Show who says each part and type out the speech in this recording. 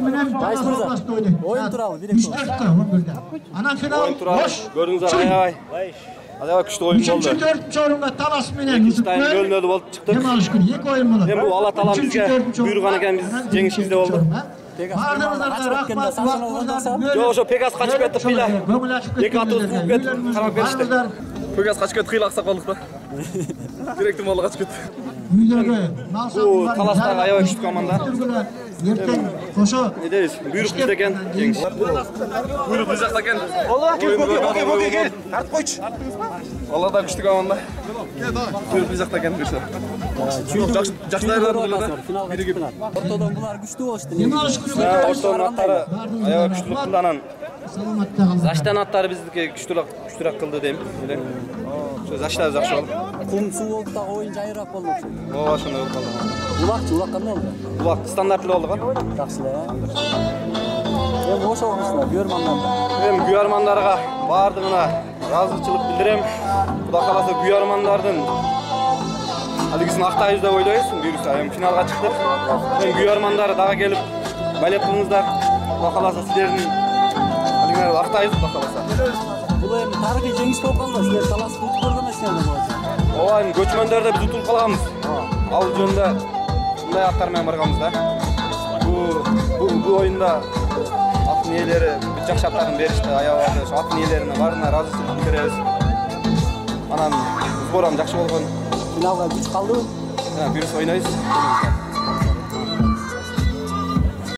Speaker 1: менен
Speaker 2: Байыс мырза,
Speaker 1: талас ойнайды.
Speaker 2: ойын туралы бир
Speaker 1: Үш
Speaker 2: эки
Speaker 1: төрткө он бирде. Анан финал бош.
Speaker 3: көрдіңіздер аябай аябай күшті ойын
Speaker 1: Үчүнчү
Speaker 3: болды
Speaker 1: төртүнчү орунга талас менен
Speaker 3: нөл нөл болып шықтық
Speaker 1: Дем алыш күнү эки ойын болот.
Speaker 3: Эми бул Алла Таалам
Speaker 1: Үчүнчү,
Speaker 3: бизге буйруган экен, биз жеңишибизде
Speaker 1: бешинчи
Speaker 3: болдук.
Speaker 1: орунга. Бардыгыңыздарга рахмат,
Speaker 2: Сансана
Speaker 1: убактыңыздар
Speaker 2: ойнаса.
Speaker 1: бөлүп-
Speaker 3: Жок, ошо Пегас качып кетип кыйла. Эки атыбыз кууп кетип беришти.
Speaker 1: барыңыздар.
Speaker 3: Пегас качып кетип кыйла аксап калдык да директор малы качып кетти
Speaker 1: сатып
Speaker 3: таластагы аябай күчтүү команда.
Speaker 1: Ертең кошо
Speaker 3: не дейбиз буйрук бизде экен жеңиш буйрук биз жакта экен тартып койчу алла да күчтүү команда буйрук биз жакта экен буюрса жакшы жакшы даярдандык
Speaker 2: финалга
Speaker 3: эле
Speaker 2: чыккан ортодон булар күчтүү болушту
Speaker 1: Дем алыш күнү
Speaker 3: ортонун аттары аябай күчтүү анан
Speaker 1: саламатта калыңыздар.
Speaker 3: заштан аттары биздики күчтүүрөөк күчтүүрөөк кылды дейм элем ошо заштары жакшы болду
Speaker 2: кум суу болду дагы ойын жайыраак болду окшойт
Speaker 3: ооба ошондой болуп калды
Speaker 2: улакчы улак кандай болду
Speaker 3: булак стандарт эле болду го
Speaker 2: жакшы эле эми ошо болмушсуңар күйөрмандар
Speaker 3: эми күйөрмандарга баардыгына ыраазычылык билдирем кудай кааласа күйөрмандардын алигисин актайбыз деп ойлойбуз буюрса эми финалга чыктык эми күйөрмандар дагы келип балет кылыңыздар кудай кааласа силердин алигиңерди актайбыз кудай кааласа
Speaker 2: бул эми тарыхый жеңиш болуп калды силер талашты утуп көргөн эмессиңер болчу
Speaker 3: ооба эми көчмөндөрдө биз утулуп калганбыз ал жөнүндө мындай аттар менен барганбыз да. Бул оюнда аттын ээлери жакшы аттарын беришти аябай ошо аттын ээлерине баарына ыраазычылык билдиребиз анан сборам жакшы болгон
Speaker 2: финалга күч калдыбы
Speaker 3: буюрса ойнойбуз.